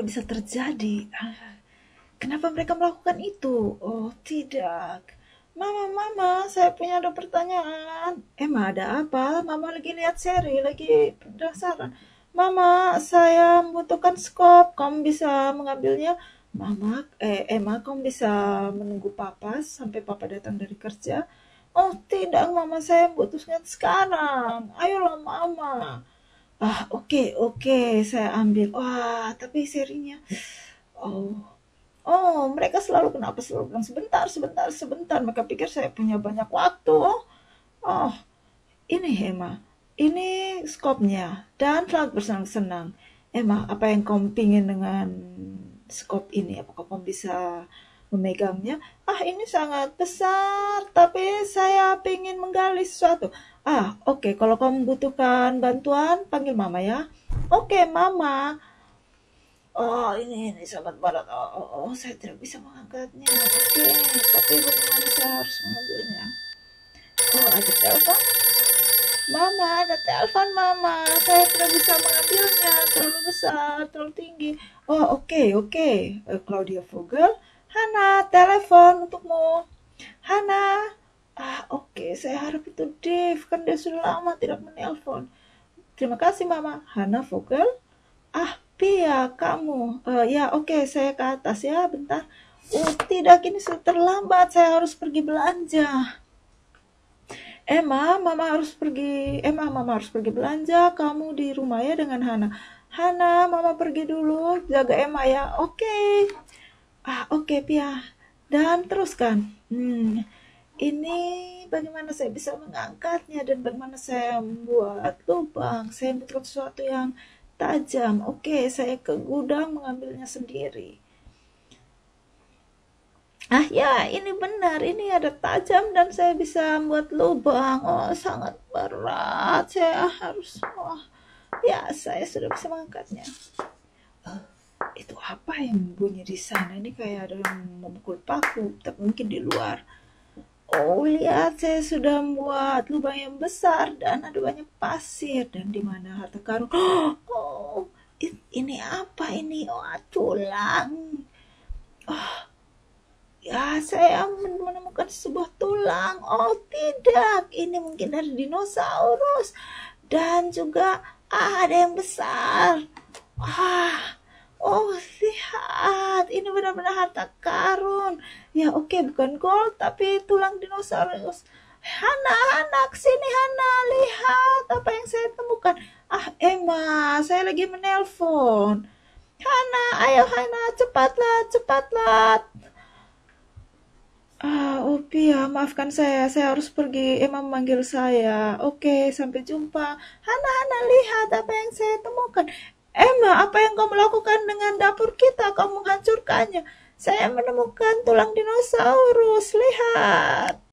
kenapa bisa terjadi? Kenapa mereka melakukan itu? Oh, tidak. Mama, mama, saya punya ada pertanyaan. Emma, ada apa? Mama lagi lihat seri, lagi penasaran. Mama, saya membutuhkan skop. Kamu bisa mengambilnya? Mama, eh, Emma, kamu bisa menunggu papa sampai papa datang dari kerja? Oh, tidak, mama, saya membutuhkan sekarang. Ayolah, mama. Ah, oke, oke, saya ambil. Wah, tapi serinya. Oh, Oh, mereka selalu kenapa selalu bilang sebentar, sebentar, sebentar. Mereka pikir saya punya banyak waktu. Oh, ini Emma, ini skopnya. Dan selalu bersenang-senang. Emma, apa yang kamu pingin dengan skop ini? Apakah kamu bisa memegangnya? Ah, ini sangat besar, tapi saya ingin menggali sesuatu. Ah, oke, okay. kalau kamu butuhkan bantuan, panggil mama ya. Oke, okay, mama. Oh, ini ini sahabat barat. Oh, oh, oh, saya tidak bisa mengangkatnya. Oke, tapi bagaimana saya harus mengambilnya? Oh, ada telepon. Mama, ada telepon mama. Saya tidak bisa mengambilnya. Terlalu besar, terlalu tinggi. Oh, oke, okay, oke. Okay. Uh, eh, Claudia Vogel. Telepon untukmu. Hana. Ah, oke. Okay. Saya harap itu Dave. Kan dia sudah lama tidak menelpon. Terima kasih, Mama. Hana Vogel. Ah, Pia, kamu. Uh, ya, oke, okay, saya ke atas ya, bentar. Oh, tidak, ini sudah terlambat. Saya harus pergi belanja. Emma, mama harus pergi. Emma, mama harus pergi belanja. Kamu di rumah ya dengan Hana. Hana, mama pergi dulu. Jaga Emma ya. Oke. Okay. Ah, oke, okay, Pia. Dan teruskan. Hmm, ini bagaimana saya bisa mengangkatnya dan bagaimana saya membuat lubang. Saya butuh sesuatu yang tajam. Oke, saya ke gudang mengambilnya sendiri. Ah ya, ini benar. Ini ada tajam dan saya bisa membuat lubang. Oh, sangat berat. Saya harus... Oh, ya, saya sudah bisa mengangkatnya. Uh, itu apa yang bunyi di sana? Ini kayak ada yang memukul paku, tapi mungkin di luar. Oh, lihat saya sudah membuat lubang yang besar dan ada banyak pasir dan di mana harta karun. Oh, ini apa ini? Oh, tulang. Oh, ya saya menemukan sebuah tulang. Oh, tidak. Ini mungkin dari dinosaurus dan juga ah, ada yang besar. Ah, Oh, lihat, ini benar-benar harta karun. Ya, oke, okay, bukan gold, tapi tulang dinosaurus. Hana, Hana, sini Hana, lihat apa yang saya temukan. Ah, Emma, saya lagi menelpon. Hana, ayo Hana, cepatlah, cepatlah. Ah, Opi ya, maafkan saya, saya harus pergi. Emma memanggil saya. Oke, sampai jumpa. Hana, Hana, lihat apa yang saya temukan. Emma, apa yang kamu lakukan dengan dapur kita? Kamu menghancurkannya. Saya menemukan tulang dinosaurus. Lihat.